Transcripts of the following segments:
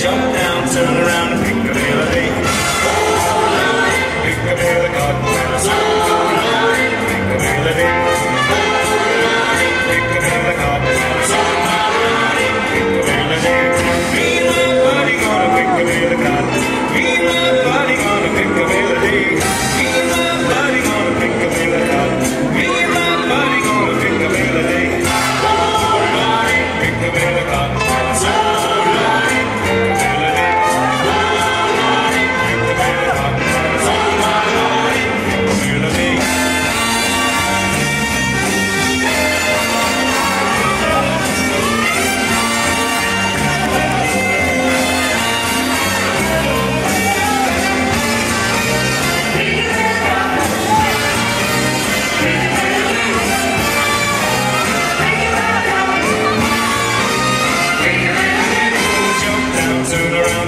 Jump down, turn around, and pick a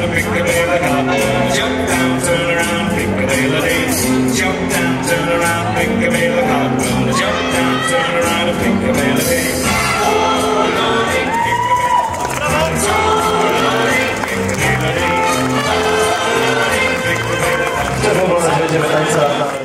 a piccadilly hop. Jump down, turn around, piccadilly dance. Jump down, turn around, piccadilly hop. Jump down, turn around, piccadilly dance. Oh, Lordy. Oh, Oh,